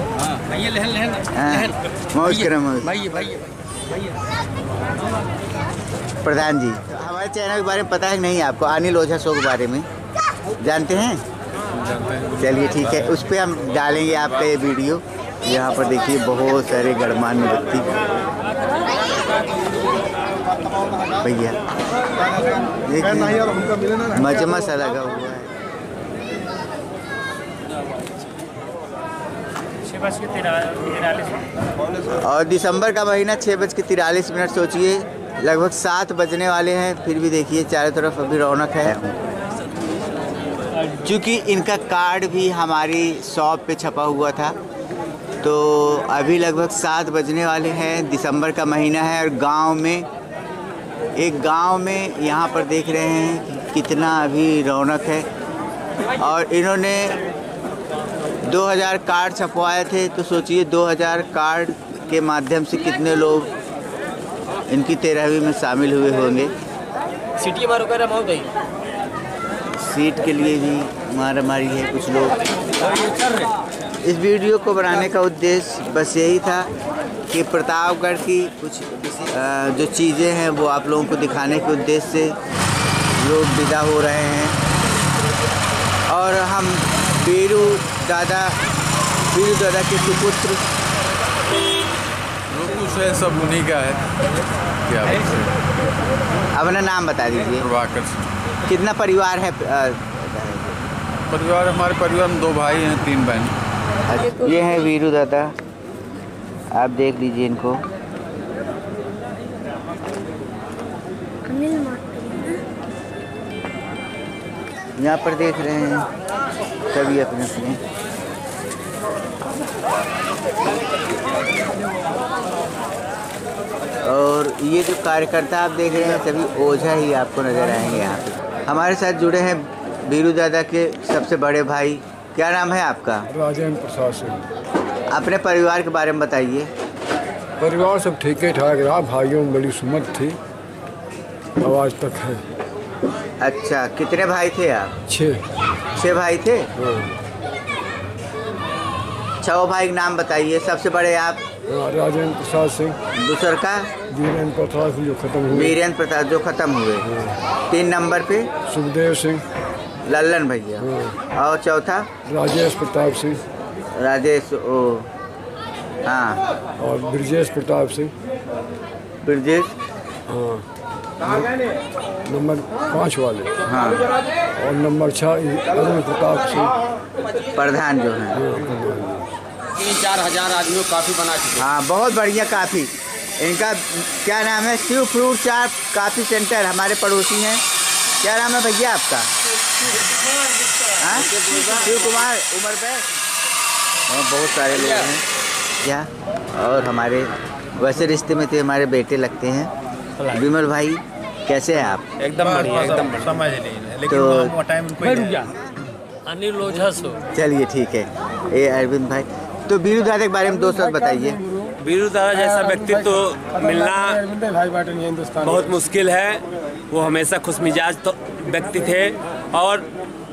भैया लहन लहन। हाँ, मौज करो मौज। भैया भैया प्रधान जी हमारे चैनल के बारे में पता है नहीं आपको? अनिल ओझा शो के बारे में। जानते हैं? चलिए ठीक है। उस पर हम डालेंगे आपका ये वीडियो। यहाँ पर देखिए बहुत सारे गणमान्य व्यक्ति। भैया मजमा सा लगा हुआ और दिसंबर का महीना छः बज के तिरालीस मिनट, सोचिए। लगभग सात बजने वाले हैं, फिर भी देखिए, चारों तरफ़ अभी रौनक है। क्योंकि इनका कार्ड भी हमारी शॉप पे छपा हुआ था तो अभी लगभग सात बजने वाले हैं, दिसंबर का महीना है, और गाँव में, एक गाँव में यहाँ पर देख रहे हैं कितना अभी रौनक है। और इन्होंने 2000 कार्ड छपवाए थे तो सोचिए 2000 कार्ड के माध्यम से कितने लोग इनकी तेरहवीं में शामिल हुए होंगे। सिटी मारो कर सीट के लिए भी मारा मारी है कुछ लोग। इस वीडियो को बनाने का उद्देश्य बस यही था कि प्रतापगढ़ की कुछ जो चीज़ें हैं वो आप लोगों को दिखाने के उद्देश्य से लोग विदा हो रहे हैं। और हम बीरू दादा बीरू दादा के सुपुत्र। कुछ है सब उन्हीं का है। क्या हैं। अपना नाम बता दीजिए। प्रभाकर कितना परिवार है परिवार हमारे परिवार में दो भाई हैं तीन बहन। अच्छा, ये है वीरू दादा। आप देख लीजिए इनको। अनिल यहाँ पर देख रहे हैं। सभी अपने अपने। और ये जो कार्यकर्ता आप देख रहे हैं सभी ओझा ही आपको नज़र आएँगे यहाँ पे। हमारे साथ जुड़े हैं बीरू दादा के सबसे बड़े भाई। क्या नाम है आपका? राजेंद्र प्रसाद सिंह। अपने परिवार के बारे में बताइए। परिवार सब ठीक ही ठाक रहा। भाइयों में बड़ी सुमत थी। अब आज तक है। अच्छा कितने भाई थे आप? छः छः भाई थे? हाँ। छः भाई के नाम बताइए सबसे बड़े आप? राजेंद्र प्रसाद सिंह। दूसर का? वीरेंद्र प्रसाद सिंह जो खत्म हुए। वीरेंद्र प्रताप जो खत्म हुए। तीन नंबर पे? सुखदेव सिंह। लल्लन भैया। हाँ। और चौथा? राजेश प्रताप सिंह। राजेश ओ हाँ। और ब्रजेश प्रताप सिंह। ब्रजेश? हाँ। नंबर पाँच वाले। हाँ। और नंबर छः अरुण प्रताप सिंह। प्रधान जो हैं। तीन चार हज़ार आदमियों काफ़ी बना चुके हाँ। बहुत बढ़िया काफ़ी। इनका क्या नाम है? शिव फ्रूट चाट काफ़ी सेंटर हमारे पड़ोसी हैं। क्या नाम है भैया आपका? हाँ? शिव कुमार उमर पे? और बहुत सारे लोग हैं। क्या? और हमारे वैसे रिश्ते में तो हमारे बेटे लगते हैं। विमल भाई कैसे हैं आप? एकदम बढ़िया एकदम समझ नहीं तो टाइम जा। अनिल ओझा सो। चलिए ठीक है। ये अरविंद भाई तो बीरू दादा के बारे में दो शब्द बताइए। वीरू दादा जैसा व्यक्तित्व तो मिलना बहुत मुश्किल है। वो हमेशा खुशमिजाज तो व्यक्ति थे और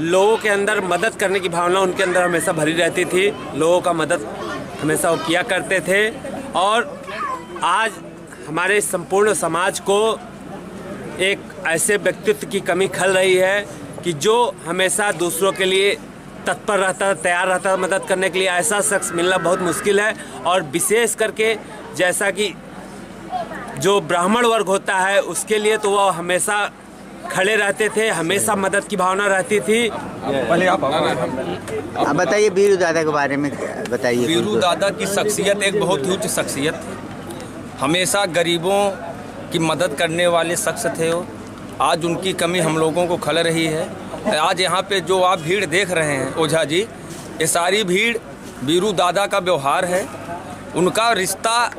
लोगों के अंदर मदद करने की भावना उनके अंदर हमेशा भरी रहती थी। लोगों का मदद हमेशा वो किया करते थे। और आज हमारे संपूर्ण समाज को एक ऐसे व्यक्तित्व की कमी खल रही है कि जो हमेशा दूसरों के लिए तत्पर रहता है तैयार रहता है मदद करने के लिए ऐसा शख्स मिलना बहुत मुश्किल है और विशेष करके जैसा कि जो ब्राह्मण वर्ग होता है उसके लिए तो वह हमेशा खड़े रहते थे हमेशा मदद की भावना रहती थी। अब बताइए बीरू दादा के बारे में क्या- बताइए। वीरू दादा की शख्सियत एक बहुत ही उच्च शख्सियत हमेशा गरीबों की मदद करने वाले शख्स थे वो। आज उनकी कमी हम लोगों को खल रही है। आज यहाँ पे जो आप भीड़ देख रहे हैं ओझा जी ये सारी भीड़ वीरू दादा का व्यवहार है। उनका रिश्ता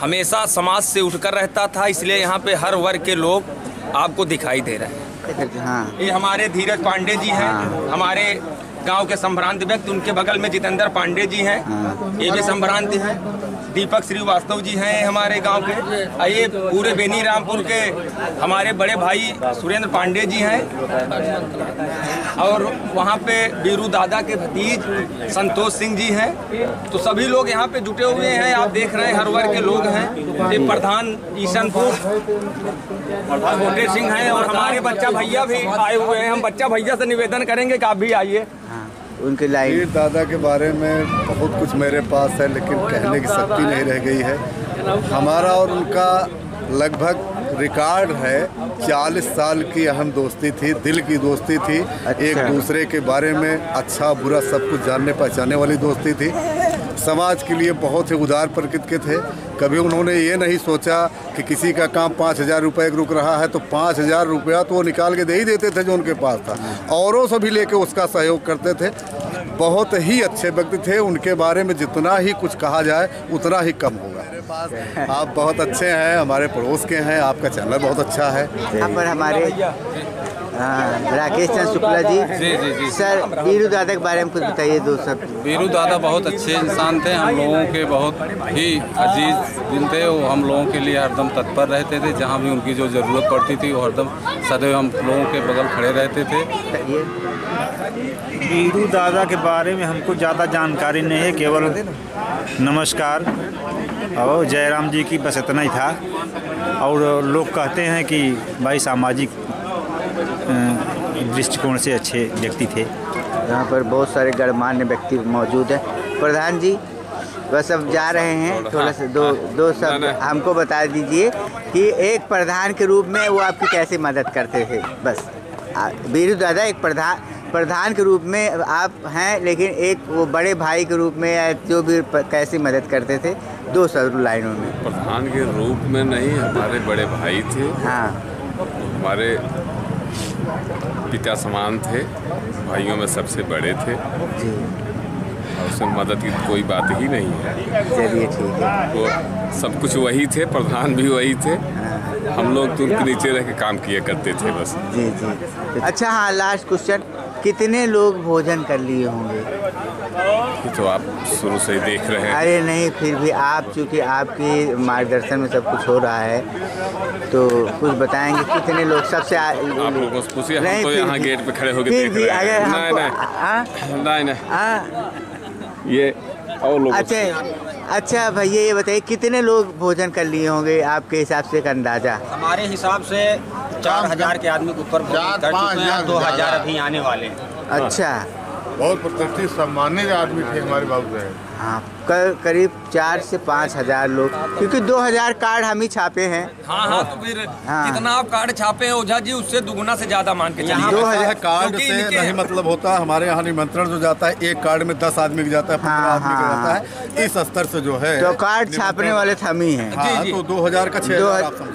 हमेशा समाज से उठकर रहता था इसलिए यहाँ पे हर वर्ग के लोग आपको दिखाई दे रहे हैं। हाँ। ये हमारे धीरज पांडे जी हैं हाँ। हमारे गाँव के संभ्रांत व्यक्ति उनके बगल में जितेंद्र पांडे जी हैं। ये भी संभ्रांत हैं। दीपक श्रीवास्तव जी हैं हमारे गाँव के। ये पूरे बेनी रामपुर के हमारे बड़े भाई सुरेंद्र पांडे जी हैं। और वहाँ पे बीरू दादा के भतीज संतोष सिंह जी हैं। तो सभी लोग यहाँ पे जुटे हुए हैं। आप देख रहे हैं हर वर्ग के लोग हैं। ये प्रधान ईशनपुर छोटे सिंह हैं और हमारे बच्चा भैया भी आए हुए हैं। हम बच्चा भैया से निवेदन करेंगे कि आप भी आइए। हाँ उनके लाइन वीर दादा के बारे में बहुत कुछ मेरे पास है लेकिन कहने की शक्ति नहीं रह गई है। हमारा और उनका लगभग रिकॉर्ड है 40 साल की अहम दोस्ती थी दिल की दोस्ती थी। अच्छा। एक दूसरे के बारे में अच्छा बुरा सब कुछ जानने पहचानने वाली दोस्ती थी। समाज के लिए बहुत ही उदार प्रकृति के थे। कभी उन्होंने ये नहीं सोचा कि किसी का काम पाँच हज़ार रुपये रुक रहा है तो पाँच हज़ार रुपया तो वो निकाल के दे ही देते थे जो उनके पास था। औरों से भी लेके उसका सहयोग करते थे। बहुत ही अच्छे व्यक्ति थे। उनके बारे में जितना ही कुछ कहा जाए उतना ही कम होगा। पास आप बहुत अच्छे हैं हमारे पड़ोस के हैं आपका चैनल बहुत अच्छा है। पर हमारे हाँ, राकेश चंद्र शुक्ला जी। जी, जी, जी। सर वीरू दादा के बारे में कुछ बताइए दो शब्द। वीरू दादा बहुत अच्छे इंसान थे हम लोगों के बहुत ही अज़ीज़ दिन थे वो हम लोगों के लिए हरदम तत्पर रहते थे जहाँ भी उनकी जो ज़रूरत पड़ती थी वो हरदम सदैव हम लोगों के बगल खड़े रहते थे। ये वीरू दादा के बारे में हमको ज़्यादा जानकारी नहीं है केवल नमस्कार। और जयराम जी की बस इतना ही था। और लोग कहते हैं कि भाई सामाजिक दृष्टिकोण से अच्छे व्यक्ति थे। यहाँ पर बहुत सारे गणमान्य व्यक्ति मौजूद हैं। प्रधान जी बस अब जा रहे हैं। थोड़ा सा दो दो सब हमको बता दीजिए कि एक प्रधान के रूप में वो आपकी कैसे मदद करते थे? बस। वीरू दादा एक प्रधान प्रधान के रूप में आप हैं लेकिन एक वो बड़े भाई के रूप में या जो भी कैसे मदद करते थे? दो शब्द लाइनों में। प्रधान के रूप में नहीं हमारे बड़े भाई थे। हाँ। हमारे पिता समान थे भाइयों में सबसे बड़े थे। जी। और उसमें मदद की कोई बात ही नहीं है। चलिए ठीक है। वो सब कुछ वही थे प्रधान भी वही थे। हम लोग तो उनके नीचे रह के काम किया करते थे बस। जी जी। अच्छा हाँ लास्ट क्वेश्चन कितने लोग भोजन कर लिए होंगे? तो आप शुरू से ही देख रहे हैं। अरे नहीं फिर भी आप चूँकि आपके मार्गदर्शन में सब कुछ हो रहा है तो कुछ बताएँगे कितने लोग? सबसे आ, आप लोगों से पूछिए हम नहीं, तो यहाँ गेट पे खड़े होकर देख भी रहे हैं। नहीं हाँ, नहीं। नहीं नहीं। हाँ, ये और लोग अच्छा अच्छा भैया ये बताइए कितने लोग भोजन कर लिए होंगे आपके हिसाब से एक अंदाज़ा? हमारे हिसाब से चार हज़ार के आदमी के ऊपर कर चुके हैं दो हज़ार अभी आने वाले हैं। अच्छा। बहुत प्रतिष्ठित सम्मानित आदमी थे हमारे बाबू साहब। हाँ कर, करीब चार से पाँच हज़ार लोग क्योंकि दो हज़ार कार्ड हम ही छापे हैं। हाँ हाँ तो फिर हाँ। कितना आप कार्ड छापे हैं ओझा जी उससे दुगुना से ज़्यादा मान के चलिए। दो हज़ार कार्ड से नहीं मतलब होता हमारे यहाँ निमंत्रण जो जाता है एक कार्ड में दस आदमी का जाता है पंद्रह हाँ, आदमी का हाँ। जाता है इस स्तर से जो है तो कार्ड छापने वाले हम ही हैं। हाँ। तो दो हज़ार का छह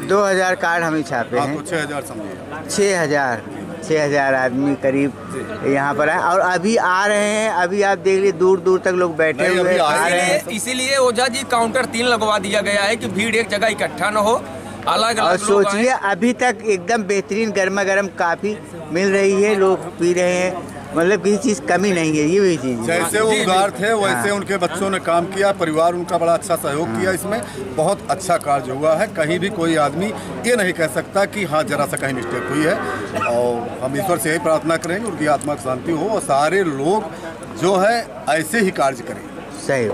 दो हज़ार कार्ड हम ही छापे हाँ हैं। तो छह हज़ार समझिए। छः हज़ार। छः हज़ार आदमी करीब यहाँ पर आए और अभी आ रहे हैं अभी आप देख लीजिए दूर दूर तक लोग बैठे हुए आ रहे हैं। इसीलिए ओझा जी काउंटर तीन लगवा दिया गया है कि भीड़ एक जगह इकट्ठा न हो। अलग और सोचिए अभी तक एकदम बेहतरीन गर्मा गर्म काफ़ी मिल रही है लोग पी रहे हैं। मतलब किसी चीज़ कमी नहीं है ये भी चीज़ जैसे वो। उदार थे वैसे हाँ। उनके बच्चों ने काम किया परिवार उनका बड़ा अच्छा सहयोग किया इसमें बहुत अच्छा कार्य हुआ है। कहीं भी कोई आदमी ये नहीं कह सकता कि हाँ जरा सा कहीं मिस्टेक हुई है। और हम ईश्वर से यही प्रार्थना करेंगे उनकी आत्मा की शांति हो और सारे लोग जो है ऐसे ही कार्य करें। सही